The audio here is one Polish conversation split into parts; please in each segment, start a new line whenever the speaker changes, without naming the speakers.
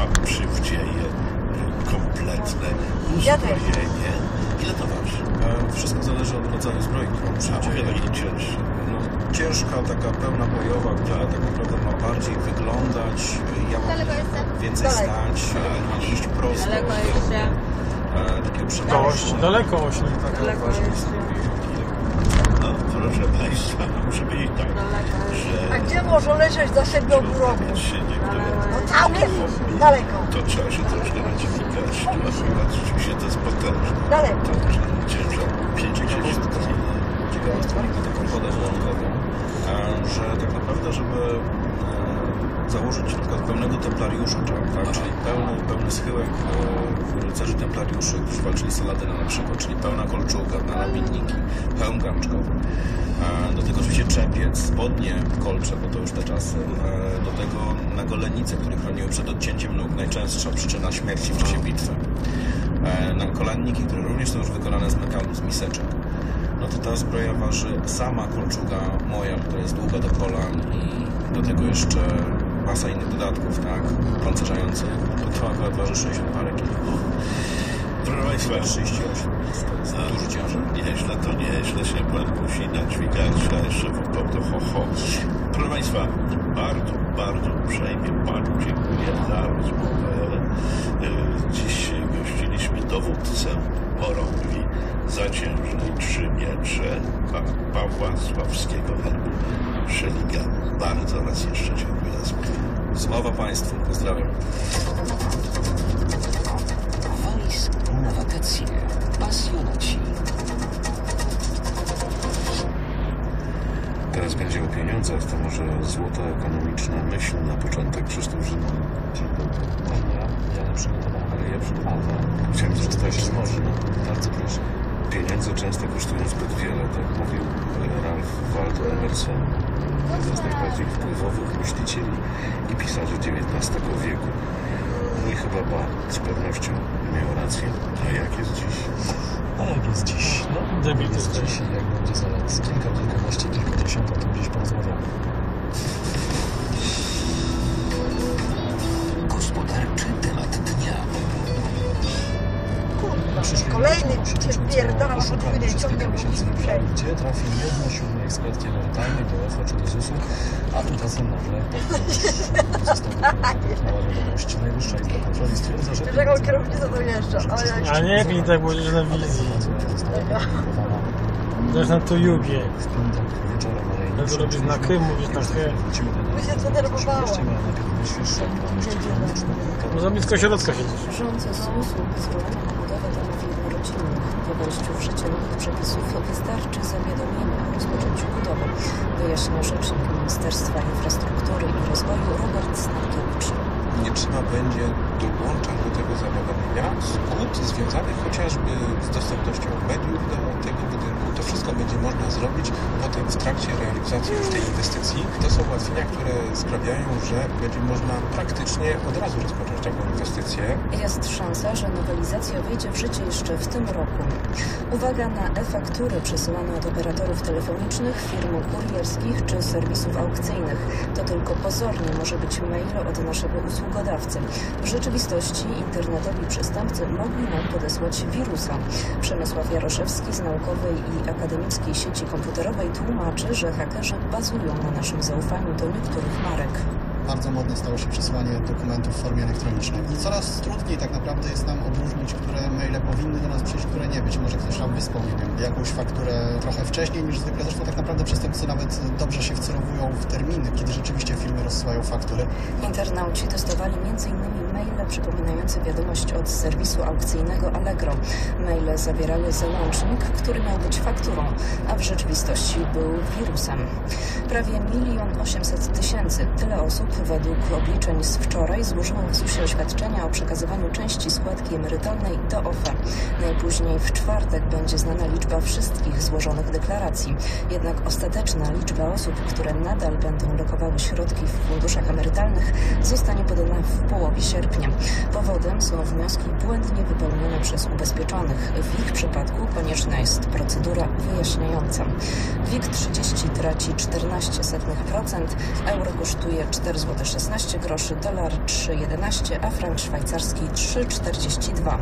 pan przywdzieje kompletne uzbrojenie. Ile to waży?
E, Wszystko zależy od rodzaju zbroi, którą
A
przyjdzie.
opowiadaj cięższe.
No, ciężka, taka pełna bojowa, która tak naprawdę ma bardziej wyglądać, ja mam
Daleko
więcej
Daleko.
stać, e, iść prosto.
Daleko jeszcze.
E, takie
To
przenośne.
oś, daleko.
Tak,
Daleko
stanowi.
No, proszę Państwa, muszę powiedzieć tak, że
A gdzie może leżeć za rogu?
zastanawiać się niektóre
No całkiem daleko.
to trzeba się troszkę ratyfikać. Tu akurat rzeczywiście to jest potężne.
Daleko.
Także ciężar 50 kg.
ciekawostką i taką podejrzewam, że tak naprawdę, żeby założyć przykład pełnego templariusza, tak, czyli pełny, pełny schyłek e, rycerzy templariuszy, którzy walczyli z Aladyna na przykład, czyli pełna kolczuga, namienniki, hełm garnczkowy. E, Do tego oczywiście czepiec, spodnie kolcze, bo to już te czasy. E, Do tego nagolenice, które chroniły przed odcięciem nóg, najczęstsza przyczyna śmierci w czasie bitwy. E, Na kolanniki, które również są już wykonane z metalu, z miseczek no to ta zbroja waży sama kolczuga moja, która jest długa do do tego jeszcze masa innych dodatków, tak, pancerzających, akurat waży 60 parę kilo.
Proszę Państwa,
38, więc to jest duży ciężar.
Nieźle to nieźle się Pan musi nadźwigać, a jeszcze w to ho, ho. Proszę Państwa, bardzo, bardzo uprzejmie Panu dziękuję za rozmowę. E, Dziś gościliśmy dowódcę orągwi zaciężnej trzy miecze Pawła Sławskiego Herbu Szeliga. Bardzo raz jeszcze dziękuję za.
Sława Państwu, pozdrawiam.
Wojsk na wakacje. Pasjonaci.
Teraz będzie o pieniądzach, to może złota ekonomiczna myśl na początek. Krzysztof Rzymon. Dzień dobry.
Ja, ja nie przygotowałem.
Ale ja przygotowałem. Chciałem przeczytać, czy można.
Bardzo proszę.
Pieniądze często kosztują zbyt wiele, tak mówił Ralph Waldo Emerson, jeden z najbardziej wpływowych myślicieli i pisarzy XIX wieku. Mój chyba ba z pewnością miał rację. A jak jest dziś?
A jak jest dziś? No,
Debit
jest dziś i jak będzie za lat kilka, kilkanaście, przez kilka miesięcy
w
wybrali, gdzie trafi jedno siódme ich składki emerytalnej do OFA czy do ZUS-u, a tymczasem nagle została mała wiadomość. Najwyższa Izba Kontroli stwierdza, że...
Dlaczego kierownica dojeżdża?
A nie, mi tak powiedzieć na wizji.
Opublikowana
Zresztą tu Jugie.
w piątek wieczorem, ale jej nie
Jak robi
przeczytaliśmy.
znaki, mówisz na.
Wrócimy do niej.
My się
ekonomiczna.
No za blisko środka siedzisz.
Rząd ZUS-u pozwolenia na jednorodzinnych. Po wejściu w życie nowych przepisów wystarczy zawiadomienie o rozpoczęciu budowy, wyjaśnia rzecznik Ministerstwa Infrastruktury i Rozwoju Robert Snarkiewicz.
nie trzeba będzie dołączać do tego zawiadomienia skut związanych chociażby z dostępnością mediów do tego budynku. To wszystko będzie można zrobić potem w trakcie realizacji już tej inwestycji. To są ułatwienia, które sprawiają, że będzie można praktycznie od razu rozpocząć taką inwestycję.
Jest szansa, że nowelizacja wejdzie w życie jeszcze w tym roku. Uwaga na e-faktury przesyłane od operatorów telefonicznych, firm kurierskich czy serwisów aukcyjnych. To tylko pozornie może być mail od naszego usługodawcy. W rzeczywistości internetowi przestępcy mogli nam podesłać wirusa. Przemysław Jaroszewski z naukowej i akademickiej sieci komputerowej tłumaczy, że hakerzy bazują na naszym zaufaniu do niektórych marek.
Bardzo modne stało się przesyłanie dokumentów w formie elektronicznej. I coraz trudniej tak naprawdę jest nam odróżnić, które maile powinny do nas przyjść, które nie. Być może ktoś nam wiem, jakąś fakturę trochę wcześniej niż zwykle. Zresztą tak naprawdę przestępcy nawet dobrze się wcelowują w terminy, kiedy rzeczywiście firmy rozsyłają faktury.
Internauci dostawali m.in. maile przypominające wiadomość od serwisu aukcyjnego Allegro. Maile zawierały załącznik, który miał być fakturą, a w rzeczywistości był wirusem. Prawie milion osiemset tysięcy. Tyle osób według obliczeń z wczoraj złożyło w ZUS-ie oświadczenia o przekazywaniu części składki emerytalnej do OFE. Najpóźniej w czwartek będzie znana liczba wszystkich złożonych deklaracji. Jednak ostateczna liczba osób, które nadal będą lokowały środki w funduszach emerytalnych zostanie podana w połowie sierpnia. Powodem są wnioski błędnie wypełnione przez ubezpieczonych. W ich przypadku konieczna jest procedura wyjaśniająca. WIG 30 traci 14%, euro kosztuje 4 zł złoty 16 groszy, dolar 3,11, a frank szwajcarski 3,42.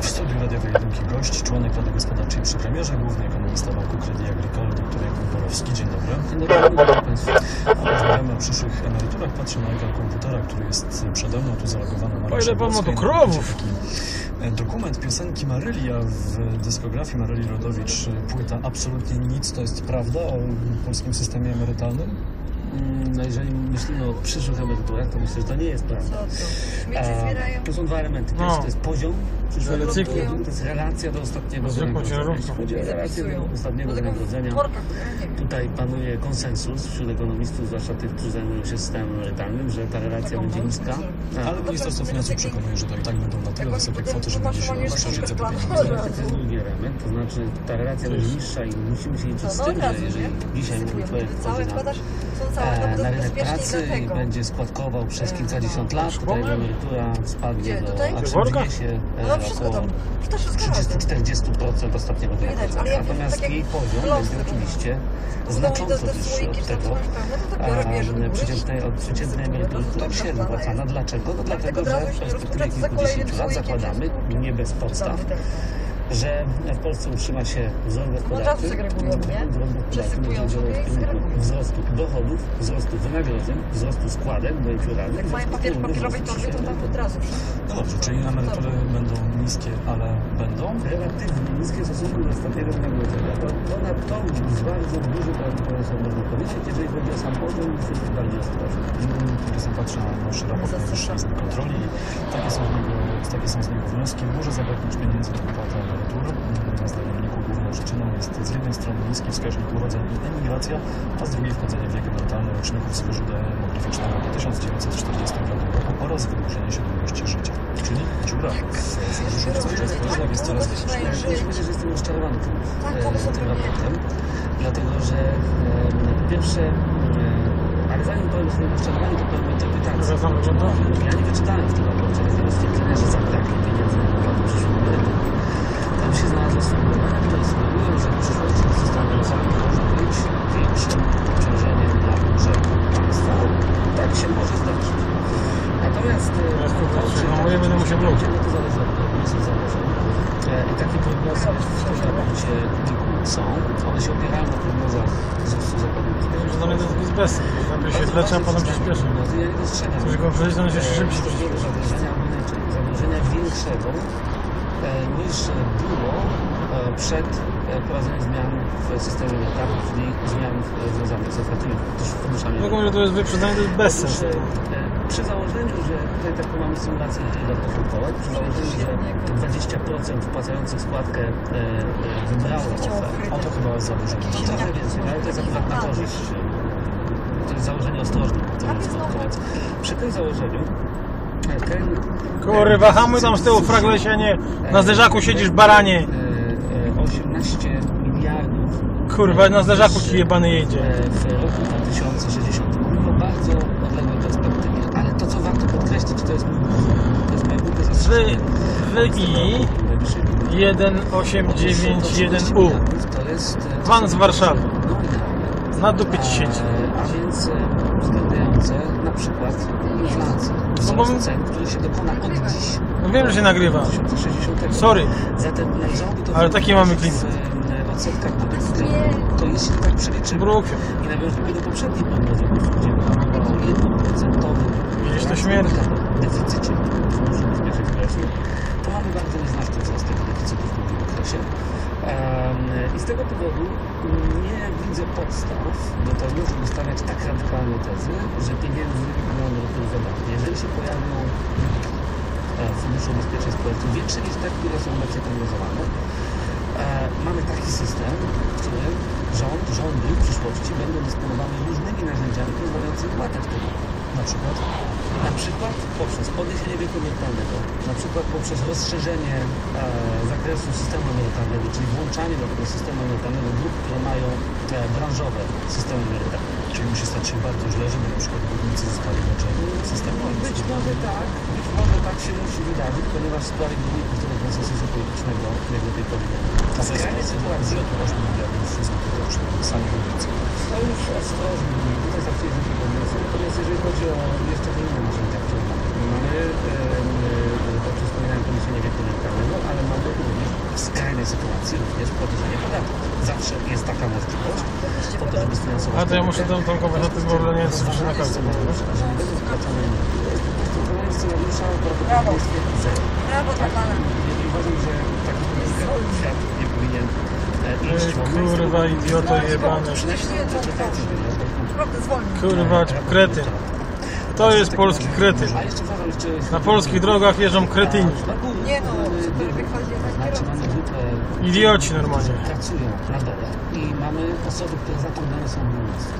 W studiu radiowej jedynki gość, członek Rady Gospodarczej przy premierze, główny ekonomista Banku Credit Agricole, dr Jakub Borowski. Dzień dobry.
Dzień dobry,
przyszłych emeryturach. Patrzę na ekran komputera, który jest przede mną, tu zalogowany na
O ile pan ma tu krowów?
Dokument piosenki Maryli, a w dyskografii Maryli Rodowicz e, płyta Absolutnie nic, to jest prawda o polskim systemie emerytalnym?
Mm, No jeżeli myślimy o przyszłych emeryturach, to myślę, że to nie jest prawda.
Śmieci
A,
zbierają.
to są dwa elementy.
No.
Pierwszy to jest poziom przyszłego to jest relacja do ostatniego wynagrodzenia. Jeśli chodzi o relację do ostatniego wynagrodzenia, tutaj panuje konsensus wśród ekonomistów, zwłaszcza tych, którzy zajmują się systemem emerytalnym, że ta relacja będzie niska. A,
Ale Ministerstwo Finansów przekonuje, że to i tak będą na tyle wysokie kwoty, że będzie się przeżyć za te pieniądze.
To jest drugi element, to znaczy ta relacja będzie niższa i musimy się liczyć z
No,
tym,
od
że jeżeli dzisiaj mój
Całe
wchodzi na
to
e,
będzie
na rynek pracy i będzie składkował przez kilkadziesiąt lat, tutaj
Szkołę?
emerytura spadnie do, a przybliży się
No wszystko
około
to wszystko razem.
30-40% ostatniego
Widać, ale jak
Natomiast
tak
jej poziom będzie oczywiście znacząco wyższy od tego,
no
przeciętnej, od przeciętnej emerytury,
plana
wypłacana.
jest.
Dlaczego? No dlatego,
od
że w perspektywie kilkudziesięciu lat zakładamy, nie bez podstaw, że w Polsce utrzyma się wzrost gospodarczy,
No segregują, nie? Przesypują sobie i segregują.
wzrostu dochodów, wzrostu wynagrodzeń, wzrostu składek emeryturalnych,
Jak mają papier papierowej torbie, to tam od razu
No dobrze, czyli emerytury będą niskie, ale będą?
relatywnie niskie w stosunku do ostatniego wynagrodzenia. To, to, z bardzo dużym prawdopodobieństwem można powiedzieć, jeżeli chodzi o sam poziom, być bardziej ostrożni.
Kiedy sam patrzę na nasz raport Izby Kontroli, takie są, z niego, takie są z niego wnioski. Może zabraknąć pieniędzy na wypłatę Na zdaniem NIK główną przyczyną jest z jednej strony niski wskaźnik urodzeń i emigracja, a z drugiej wchodzenie w wiek emerytalny roczników z wyżu demograficznego po 1945 roku oraz wydłużenie się długości życia. Czyli dziura w funduszu jednak jest coraz większa.
Ja myślę, że jestem rozczarowany tym,
Tak,
e, tym raportem, dlatego że e, po pierwsze, e, ale zanim powiem o swoim rozczarowaniu, to powiem o interpretacji. Ja nie wyczytałem w tym raporcie takiego stwierdzenia, że zabraknie pieniędzy na wypłatę przyszłych emerytur. Tam się znalazło sformułowania, które sugerują, że w przyszłości system emerytalny może być większym obciążeniem dla budżetu państwa. Tak się może zdarzyć. Natomiast e,
Teraz to
to, czy
hamujemy,
tak
będę musiał
będzie,
wrócić.
no to zależy od założeń. E, I takie prognozy w tym raporcie NIK-u są. One się opierają na prognozach ZUS-u Zakładu Ubezpieczeń
Że to jest bez bezsens. Najpierw się wlecze, a potem się śpieszy. Coś go przejść, to on się
e,
szybciej
albo inaczej, większego e, niż było e, przed e, wprowadzeniem zmian w systemie emerytalnym, czyli zmian e, związanych z otwartymi też funduszami.
Mówię, że to jest wyprzedzenie, to jest bezsens.
Przy, e, przy założeniu, że tutaj taką mamy symulację, której da początkować, przy założeniu, że 20% wpłacających składkę e, e, wybrało ofertę,
A to chyba za dużo.
to trochę więcej, ale to jest akurat na korzyść. e, To jest założenie ostrożne, krótko, więc przy tym założeniu e, ten...
Kurwa, hamuj tam z tyłu fraglesie, a nie na zderzaku siedzisz baranie.
e, e, 18 miliardów
Kurwa, na zderzaku ci jebany jedzie.
e, w roku 2060. Mówimy o bardzo odległej perspektywie, ale to co warto podkreślić, to jest mój to jest moje
Wy,
zastrzeżenie.
wy i 1891U.
To jest e,
Van z Warszawy. Na dupie ci siedzi.
E, A więc e, uwzględniające na przykład inflację,
No
cen, który się dokona od dziś
No wiem, że się nagrywa.
2060.
Sorry.
Zatem należałoby to
Ale taki mamy klimat.
w e, odsetkach produktu. To jeśli tak przeliczymy
Brukwie.
i nawiążemy do poprzedniej gdzie mowa o 1%
Widzisz, to śmierć.
deficycie to mamy bardzo nieznaczny wzrost tego deficytu w długim okresie. I z tego powodu nie widzę podstaw do tego, żeby stawiać tak radykalne tezy, że pieniędzy na emerytury zabraknie. Jeżeli się pojawią e, w Funduszu Ubezpieczeń Społecznych większe niż te, które są obecnie prognozowane, e, mamy taki system, w którym rząd, rządy w przyszłości będą dysponowały różnymi narzędziami pozwalającymi łatać długi.
Na przykład?
Na przykład poprzez podniesienie wieku emerytalnego, na przykład poprzez rozszerzenie e, zakresu systemu emerytalnego, czyli włączanie do tego systemu emerytalnego grup, które mają e, branżowe systemy emerytalne.
Czyli musi stać się bardzo źle, żeby na przykład górnicy zostali włączeni w system
Być może tak, być może tak się musi wydarzyć, ponieważ w sprawie górników to konsensusu politycznego jak do tej pory nie ma.
Jest
Skrajnej sytuacji,
budżetu 8 miliardów rocznie, sami górnicy.
Ostrożnie, tutaj za chwilę się podniosę. Natomiast jeżeli chodzi o jeszcze inne narzędzia, które mamy, mamy to, co wspominałem, podniesienie wieku emerytalnego, ale mamy również w skrajnej sytuacji również podniesienie podatków. Zawsze jest taka możliwość, po to, żeby sfinansować...
A to ja muszę tam tankować na tym Orlenie 3 na
wpłacane emerytury, to kolejny scenariusza prawdopodobnie jest.
Brawo dla pana.
Uważam, że taki świat nie powinien e, iść.
Ej, kurwa, idioto jebany. Kurwa, kretyn. To jest polski kretyn. Na polskich drogach jeżdżą kretyni.
Nie no,
Idioci normalnie.
pracują na dole i mamy osoby, które zatrudnione są w górnictwie.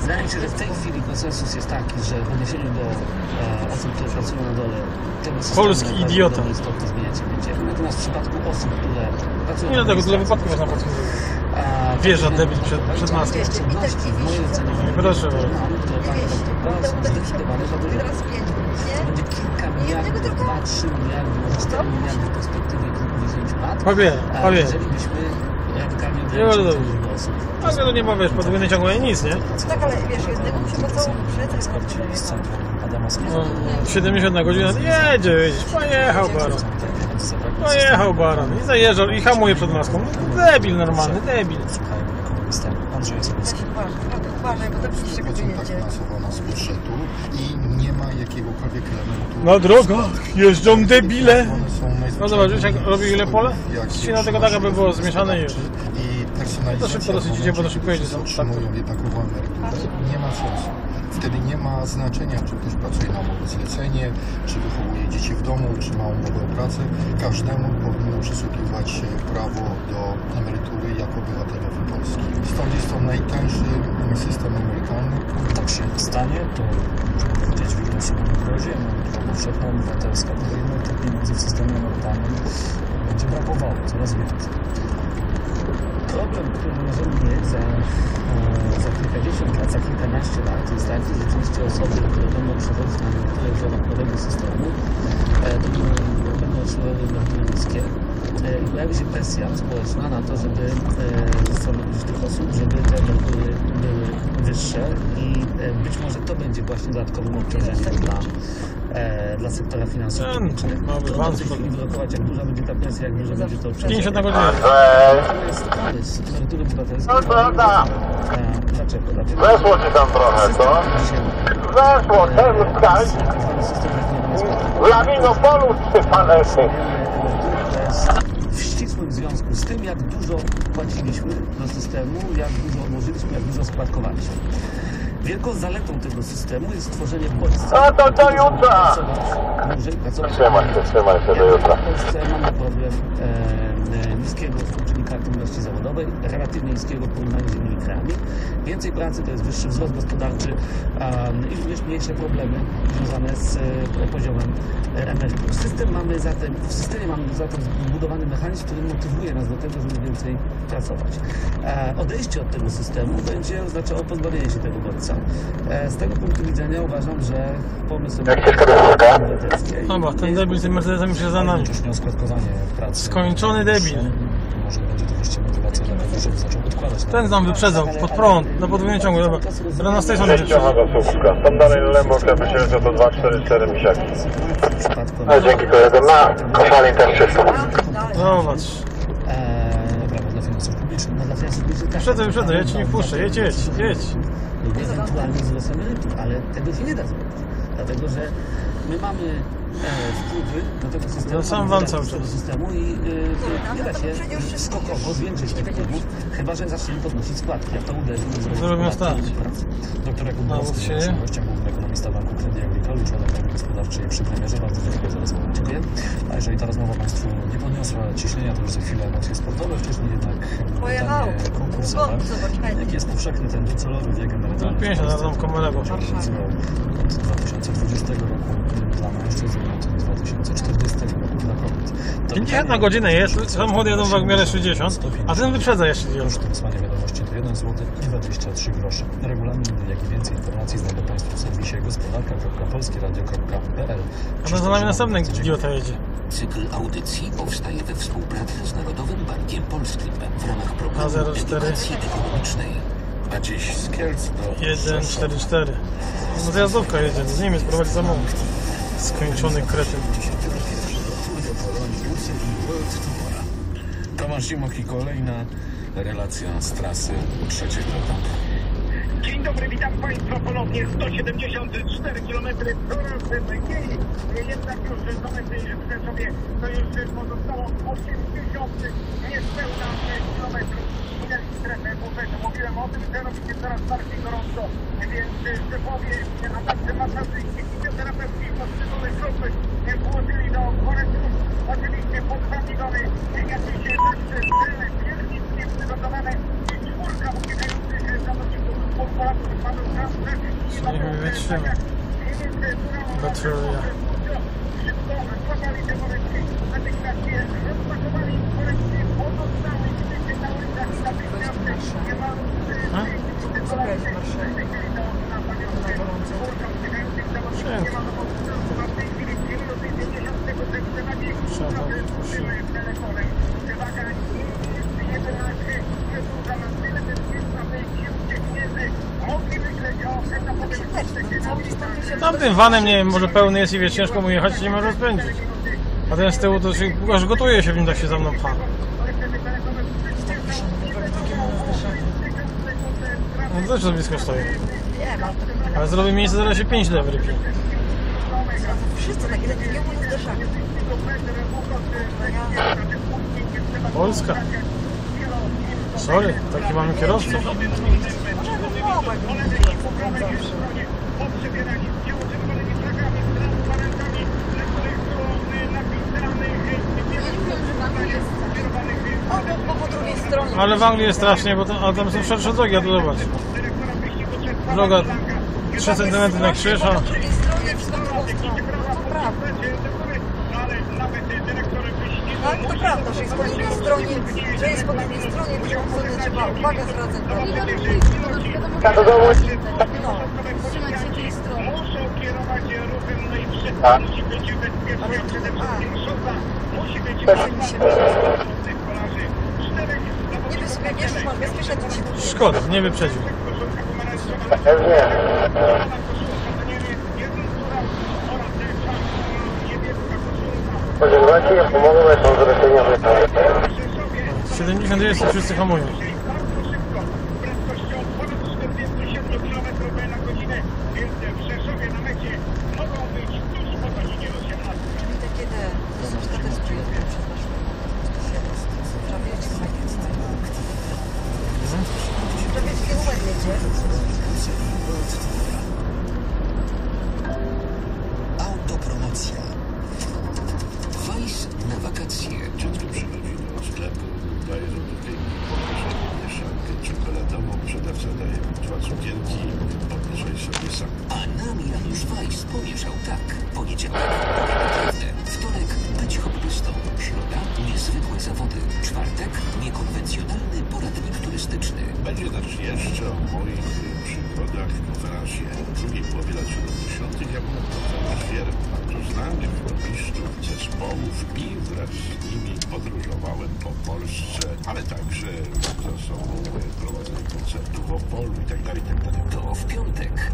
Wydaje mi się, że w tej chwili konsensus jest taki, że w odniesieniu do e, osób, które pracują na dole, tego systemu
Polski idiota.
istotnie zmieniać nie będziemy. Natomiast w przypadku osób, które
Nie
na
dlatego tyle wypadków jest na polskim
a,
Wjeżdża
to
debil przed, przed maską.
oszczędności w mojej ocenie
Nie, proszę.
nie?
będzie kilka miliardów,
tylko-
2, 3 miliardy, może 4 miliardy w perspektywie kilkudziesięciu lat.
Powie,
A
powie.
Jeżeli byśmy radykalnie
Nie bardzo
ograniczyli
dobrze.
liczbę osób,
Ale to nie ma, wiesz, podwójne ciągłe nic, nie?
Tak, ale wiesz, jednego przywadzą przed
Sprawdzili z centrum Adama Smitha.
No, 70 na godzinę, jedzie, jedziesz, pojechał baron. Pojechał baron i zajeżdżał i hamuje przed maską. Debil normalny, debil.
Andrzeja Sobieskiego.
Uważaj, bo
tak
wyjedzie.
na z budżetu i nie ma jakiegokolwiek elementu.
Na drogach jeżdżą debile.
One są najzwyczajniej
No zobacz, wiesz jak robi ile pole?
jak
Ścina tego tak, aby było zmieszane i już.
I personalizacja
To szybko dosyć idzie, bo to szybko jedzie, tak.
emeryturę, nie ma sensu. Wtedy nie ma znaczenia, czy ktoś pracuje na umowę zlecenie, czy wychowuje dzieci w domu, czy ma umowę o pracę. Każdemu powinno przysługiwać się prawo do emerytury jako obywatelowi Polski. Stąd jest to najtańszy system emerytalny,
tak się stanie, to możemy powiedzieć w wielu osobom grozie, emerytura powszechna, obywatelska, to jednak tych pieniędzy w systemie emerytalnym będzie brakowało coraz więcej.
Problem, który możemy mieć za, e, za kilkadziesiąt lat, za kilkanaście lat jest taki, że rzeczywiście osoby, które będą przechodzić na ramach nowego systemu, e, to będą, otrzymywały emerytury niskie. E, I pojawi się presja społeczna na to, żeby ze strony tych osób, żeby te emerytury były wyższe i być może to będzie właśnie dodatkowym obciążeniem dla, e, dla sektora finansów
Ten,
publicznych.
mały
Trudno w
van
tej chwili wyrokować, jak duża będzie ta presja, jak duża będzie to obciążenie.
50 na godzinę.
Natomiast pomysł emerytury obywatelskiej... No prawda. Dlaczego? Dlaczego?
Weszło ci tam trochę, co? Weszło, ten skać. W lawinopolu trzy palety.
w ścisłym związku z tym, jak dużo płaciliśmy do systemu, jak dużo odłożyliśmy, jak dużo składkowaliśmy. Wielką zaletą tego systemu jest stworzenie bodźca.
No to do jutra.
Pracować dłużej, pracować
Trzymaj się, trzymaj się do jutra.
W Polsce mamy problem e, e, niskiego współczynnika aktywności zawodowej, relatywnie niskiego w porównaniu z innymi krajami. Więcej pracy to jest wyższy wzrost gospodarczy i również mniejsze problemy związane z e, poziomem emerytur. System mamy zatem, w systemie mamy zatem zbudowany mechanizm, który motywuje nas do tego, żeby więcej pracować. E, odejście od tego systemu będzie oznaczało pozbawienie się tego bodźca. E, z tego punktu widzenia uważam, że pomysł
Jak się
Dobra, ten debil z tym Mercedesem już jest za nami. Skończony debil.
Będzie kogoś, żeby zaczął odkładać.
Ten nam wyprzedzał, pod prąd, na podwójnie ciągłe, dobra. Teraz na z.
Jocha Słupska. Tam dalej Lembo, żeby się to 244 misiaki. No dzięki kolego. Na koszalin też czysto.
Zobacz.
Eee,
Prawo dla finansów publicznych.
no dla finansów publicznych.
Wyprzedzaj, wyprzedzaj, ja ci nie wpuszczę, jedź, jedź, jedź.
Lub ewentualnie wzrost emerytur, ale tego się nie da zrobić. Dlatego, że my mamy wpływy do tego systemu,
No sam wam cały czas.
systemu i e, nie da się skokowo zwiększyć tych wpływów, chyba że zaczniemy podnosić składki, a to uderzy w wzrost
Co robią
podatków
stać?
Doktor Jakub
No,
Borowski,
się nie?
naszym gościem, główny ekonomista Banku Credit Agricole, członek Rady Gospodarczej przy premierze. Bardzo dziękuję za rozmowę. Dziękuję. A jeżeli ta rozmowa Państwu nie podniosła ciśnienia, to już za chwilę emocje sportowe, wcześniej jednak
Pojechał.
pytanie konkursowe. Jaki jest powszechny ten docelowy wiek emerytalny?
50, zaraz dam komelego.
obowiązywał od 2020
51 godzina jest, samochód jadą w miarę 60, a ten wyprzedza jeszcze
90. Przesłanie wiadomości to 1 zł i 23 grosze. Regulamin, jak i więcej informacji znajdą Państwo w serwisie gospodarka.polskieradio.pl
A no za nami następny idiota jedzie.
Cykl audycji powstaje we współpracy z Narodowym Bankiem Polskim w ramach programu edukacji ekonomicznej
a dziś z Kielc do
144. No zjazdówka jedzie, z Niemiec prowadzi samochód. Skończony kretyn.
Tomasz Zimok i kolejna relacja z trasy trzeciego etapu.
Dzień dobry, witam Państwa ponownie. 174 km coraz mniej. Jednak już do mety sobie to już pozostało 80 niespełna kilometrów. Minęli strefę bufetu. Mówiłem o tym, że robi się coraz bardziej gorąco, więc szefowie, a także masażyści, i poszczególnych grupy włożyli do woreczków oczywiście pod dwa bidony jakieś jeszcze cele piernicznie przygotowane i czwórka uciekających zawodników pod Polaków Paweł Kramczak i
Nie wytrzyma. Bateria.
Szybko złapali te woreczki, natychmiast je rozpakowali woreczki pozostałe gdyby na ulicach i natychmiast nie ma
A?
Co brałeś w Warszawie?
na pamiątkę czwórka uciekających zawodników nie ma dowodu na w tej chwili 2 minuty 50 sekund przewagi
Trzeba
przed tym telefonem. Przewaga jest 11 przedłuża na tyle bezpieczna, by ci uciekinierzy mogli myśleć o etapowym
Tamtym vanem, nie wiem, może pełny jest i wie, ciężko mu jechać i nie może rozpędzić. A ten z tyłu to się, aż gotuje się w nim, tak się za mną pcha. No też za blisko stoi. Ale zrobi miejsce, zaraz się 5 lew rypie.
Wszyscy takie takie umieją zderzać.
Polska. Sorry, taki mamy kierowcę.
Może
z nieoczekiwanymi flagami, z transparentami, na których było y, napisane
O, bo, bo po drugiej stronie.
Ale w Anglii jest strasznie, bo tam, a tam są szersze drogi, a tu zobacz. Droga 3 cm na krzyż, a.
To prawda. Tak, to że jest po drugiej stronie, że jest po drugiej stronie, stronę trzeba uwagę zwracać. No,
trzymać się tej strony. Muszą kierować ruchem, no i wszystko musi być bezpieczne. Przede wszystkim
szkoda, nie wyprzedził.
Podziękujcie, ja pomogę, są zlecenia
70 jest i wszyscy hamują.
prędkością ponad 47 km na godzinę, więc w Rzeszowie na mecie mogą być tuż po godzinie 18.
Takie te, to są stateczki, które przepraszam. Prawiecki najpierw Prawiecki numer jedzie.
Autopromocja. Wajs na wakacje.
Dziecko przychodzi do sklepu, daje złotówkę i podpisze mieszankę czekoladową, sprzedawca daje mu dwa cukierki, podpiszaj sobie sam.
A nam Janusz Wajs pomieszał tak. Poniedziałek naprawdę. Wtorek być hobbystą. Środa niezwykłe zawody. Czwartek niekonwencjonalny poradnik turystyczny.
Będzie też jeszcze o moich przygodach w w drugiej połowie lat 70. jak na wiele bardzo znanych lobistów, zespołów i wraz z nimi podróżowałem po Polsce, ale także za sobą prowadzenie koncertów w Opolu i tak dalej, i tak.
To w piątek.